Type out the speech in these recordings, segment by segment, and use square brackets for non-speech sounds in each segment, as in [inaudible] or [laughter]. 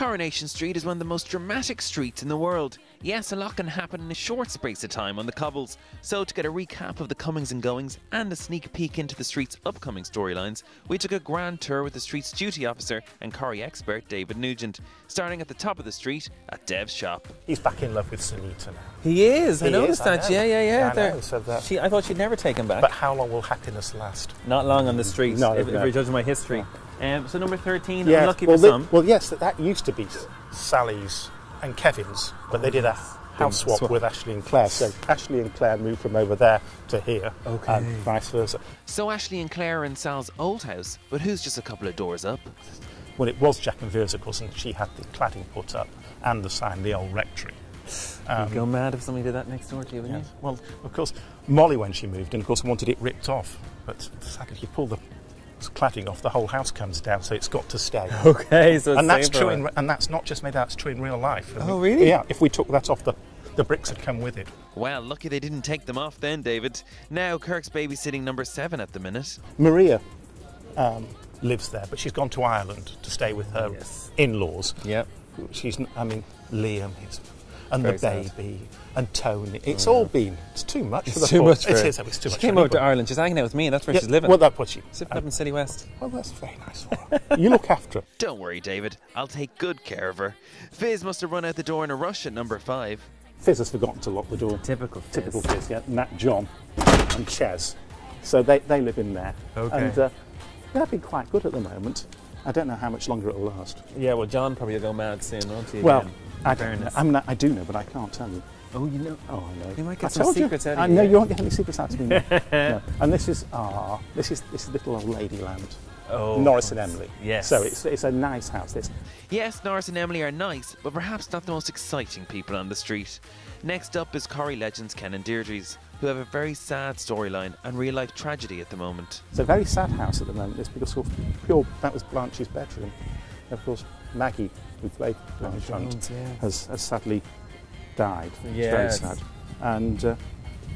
Coronation Street is one of the most dramatic streets in the world. Yes, a lot can happen in a short space of time on the cobbles. So, to get a recap of the comings and goings and a sneak peek into the street's upcoming storylines, we took a grand tour with the street's duty officer and Corrie expert David Nugent, starting at the top of the street at Dev's shop. He's back in love with Sunita now. He is. I He noticed is, I that. know. Yeah, yeah, yeah. Yeah, I There- know, so that- she, I thought she'd never take him back. But how long will happiness last? Not long on the street, No, if, no. if you're judging my history. Um, so number 13, Yes, unlucky well, for thi- some. well, yes, that, that used to be Sally's and Kevin's, but they did a house swap, swap. with Ashley and Claire. So Ashley and Claire moved from over there to here, Okay. and vice versa. So, Ashley and Claire are in Sal's old house, but who's just a couple of doors up? Well, it was Jack and Vera's, of course, and she had the cladding put up and the sign, the old rectory. You'd go mad if somebody did that next door to you, wouldn't Yes. Well, of course, Molly, when she moved in, of course, wanted it ripped off. But sadly, you pull the cladding off, the whole house comes down, so it's got to stay. [laughs] Okay, so and that's true, in, and that's not just made out; it's true in real life. I Oh, mean, really? Yeah. If we took that off, the the bricks had come with it. Well, lucky they didn't take them off then, David. Now, Kirk's babysitting number seven at the minute. Maria um, lives there, but she's gone to Ireland to stay with her Yes. in-laws. Yep. She's, n- I mean, Liam is, and Very the sad. Oh, baby, and Tony. It's all been. It's too much for the It's too poor- much for It her. is. It's too She much. came for over to. Ireland. She's hanging out with me, and that's where Yeah, she's living. Well, that puts you. Sipping up in City West. Well, that's very nice for her. [laughs] you look after her. Don't worry, David. I'll take good care of her. Fiz must have run out the door in a rush at number five. Fiz has forgotten to lock the door. Typical Fiz. Typical Fiz, yeah. Nat John and Ches. So they, they live in there. Okay. And uh, they've been quite good at the moment. I don't know how much longer it'll last. Yeah, well, John probably will go mad soon, won't he? Well, again? I, don't know. fairness. I, mean, I do know, but I can't tell you. Oh, you know. Oh, I know. You might I get some told you. secrets out of I know you won't get any secrets out of me. [laughs] no. And this is ah, this is this is little old Ladyland. Oh, Norris and Emily. Yes. So it's it's a nice house. This Yes, Norris and Emily are nice, but perhaps not the most exciting people on the street. Next up is Corrie Legends Ken and Deirdre's, who have a very sad storyline and real life tragedy at the moment. it's a very sad house at the moment. It's because of pure. That was Blanche's bedroom. Of course, Maggie, who played Blanche Hunt, Jones, yeah. has, has sadly died. It's very sad. And uh,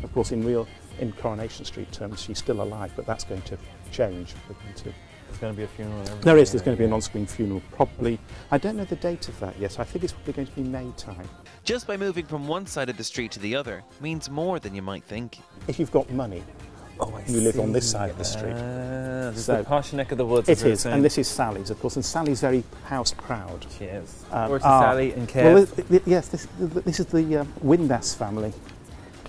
of course, in real in Coronation Street terms, she's still alive, but that's going to change. We're going to- There's going to be a funeral. There is. There's going to be an on-screen funeral. Probably. I don't know the date of that yet. I think it's probably going to be May time. Just by moving from one side of the street to the other means more than you might think. If you've got money, Oh, I you live on this side of the street. Ah, this is So- the posh neck of the woods. it as we were is, saying. and this is Sally's, of course. And Sally's very house proud. She is. Um, Or to ah, Sally and Kev. Well, it- it- yes, this, this is the um, Windass family.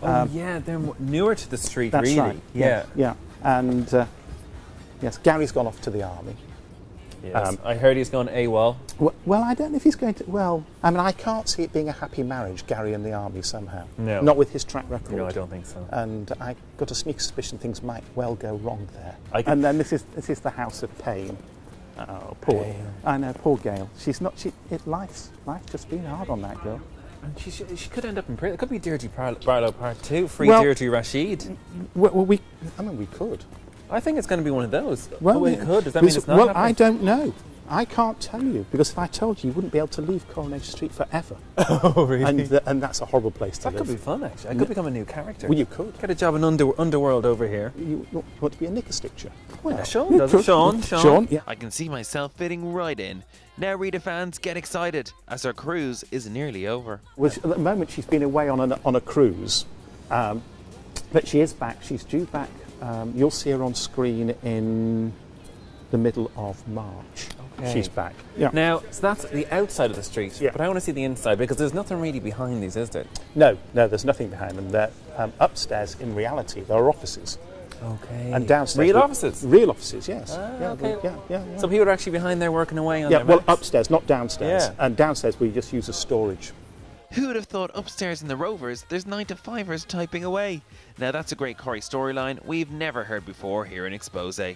oh, yeah, they're newer to the street, That's really. right. Yeah. yeah. And uh, yes, Gary's gone off to the army. Yes. Um, I heard he's gone AWOL. Well, well, I don't know if he's going to. Well, I mean, I can't see it being a happy marriage, Gary and the army somehow. No. Not with his track record. No, I don't think so. And I got a sneaky suspicion things might well go wrong there. I could- and then this is this is the house of pain. Oh, poor. Gail. I know, poor Gail. She's not. She. It life's life's just been hard on that girl. And she, she, she could end up in prison. It could be Deirdre Bar- Barlow Part 2, Free Well- Deirdre Rashid. Well, well, we. I mean, we could. I think it's going to be one of those. Well, oh, we could. Does that mean it's not Well, happening? I don't know. I can't tell you because if I told you, you wouldn't be able to leave Coronation Street forever. [laughs] Oh, really? and th- and that's a horrible place to that live. could be fun, actually. I could become a new character. Well, you could. Get a job in under, Underworld over here. You, you want to be a knicker stitcher? Well, Yeah, Sean does it. Sean, Sean. Sean, yeah. I can see myself fitting right in. Now, Rita fans, get excited as our cruise is nearly over. Well, she- at the moment, she's been away on, an, on a cruise, um, but she is back. She's due back. Um, you'll see her on screen in the middle of March. Okay. She's back. Yeah. Now, so that's the outside of the street, Yeah. but I want to see the inside because there's nothing really behind these, is there? No, no, there's nothing behind them. They're um, upstairs. In reality, there are offices, Okay. and downstairs Real offices? Real offices, yes. Ah, yeah, okay. we- yeah, yeah, yeah. So people are actually behind there working away on yeah, their well, upstairs, not downstairs. Yeah. And downstairs, we just use as storage. Who would have thought upstairs in the Rovers there's 9 to 5ers typing away? Now, that's a great Corrie storyline we've never heard before here in Xposé.